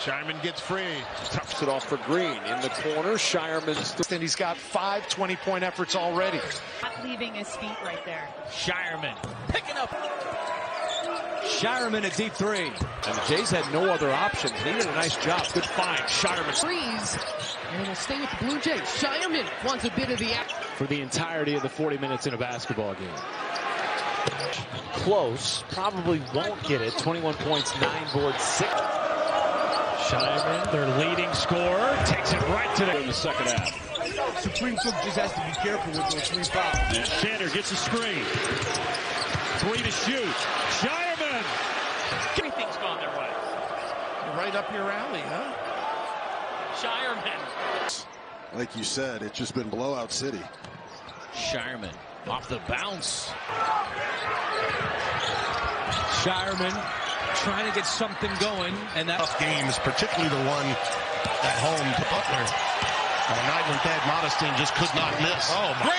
Scheierman gets free. Touched it off for Green in the corner. Scheierman's And he's got five 20-point efforts already. Not leaving his feet right there. Scheierman picking up. Scheierman a deep three. and the Jays had no other options. He did a nice job. Good find. Scheierman Freeze. And will stay with the Blue Jays. Scheierman wants a bit of the action. For the entirety of the 40 minutes in a basketball game. close. Probably won't get it. 21 points, nine boards, six. Scheierman, their leading scorer, takes it right to the In the second half. Supreme Cook just has to be careful with those three fouls. And Shanner gets a screen. Three to shoot. Scheierman. Everything's gone their way. Right up your alley, huh? Scheierman. Like you said, it's just been blowout city. Scheierman off the bounce. Scheierman trying to get something going, and that Tough games, particularly the one at home to Butler. Uh, Nigel Thad Modestin just could not miss. Oh, my.